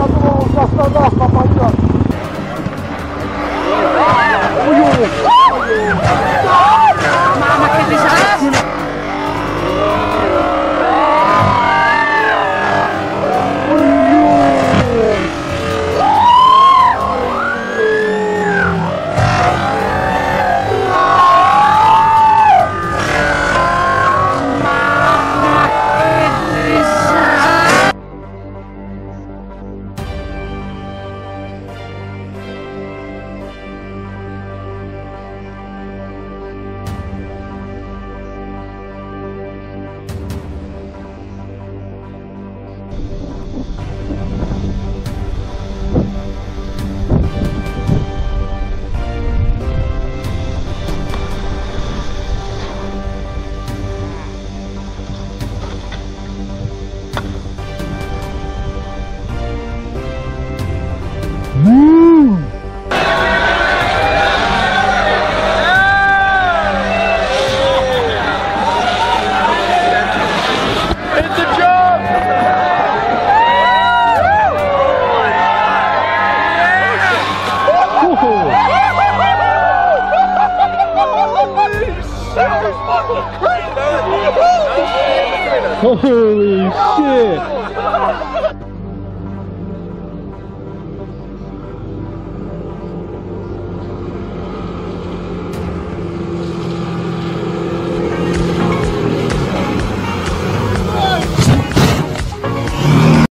я думал, он в Краснодар попадет. Holy shit!